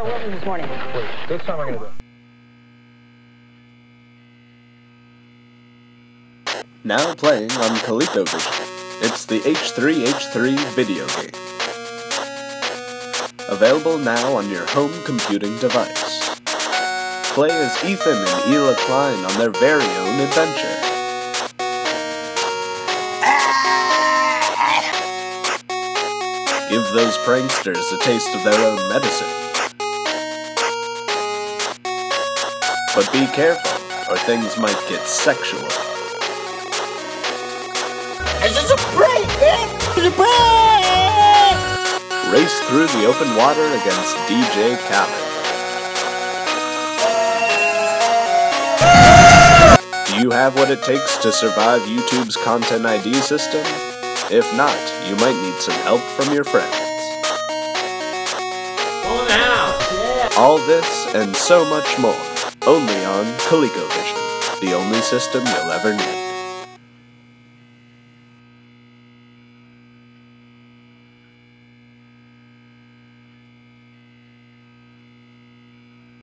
This morning. Wait, this time I'm gonna do it. Now playing on ColecoVision. It's the H3H3 video game. Available now on your home computing device. Play as Ethan and Hila Klein on their very own adventure. Give those pranksters a taste of their own medicine. But be careful, or things might get sexual. This is a prank, man! It's a! Race through the open water against DJ Khaled. Do you have what it takes to survive YouTube's Content ID system? If not, you might need some help from your friends. All this and so much more, only on ColecoVision, the only system you'll ever need.